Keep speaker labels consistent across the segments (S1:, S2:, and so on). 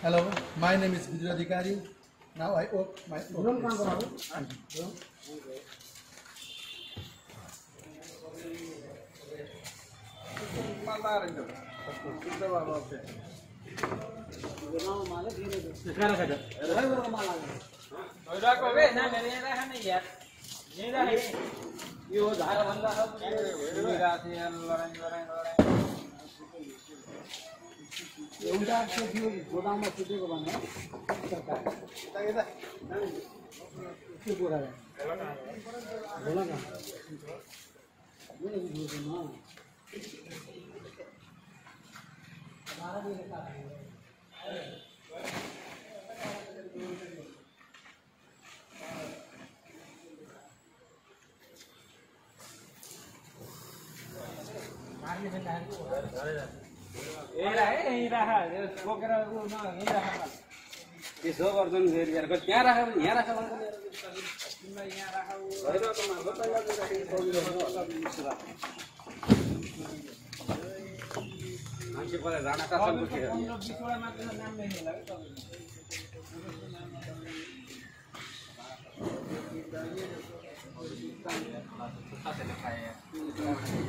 S1: Hello, my name is Vidya Adhikari. Now I work my own place. Drone?
S2: Rồi đó có biết sao này loren.
S3: एउटा त्यो गोदाममा सुतेको भने सरकार के कुरा बोला न मैले बुझ्दैन
S2: ए रा ए यही राख उ न यही राख
S3: त्यसो गर्छन् फेरि त्यहाँ राख यहाँ राख मान्छे पहिला राणा
S2: कासनको नाम लेखेला है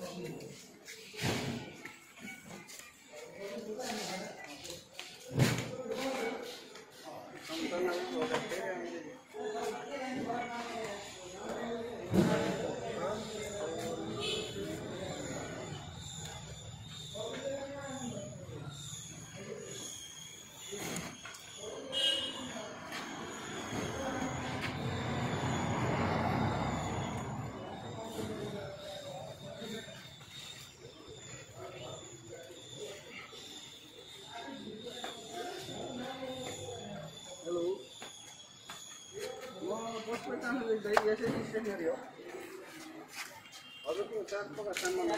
S1: Gracias. लेख्दै यसरी स्टेसनरी हो हजुर त्यो चार प्रकार सामान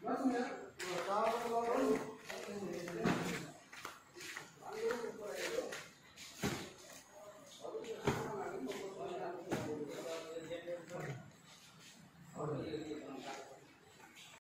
S1: 年轻人，我打。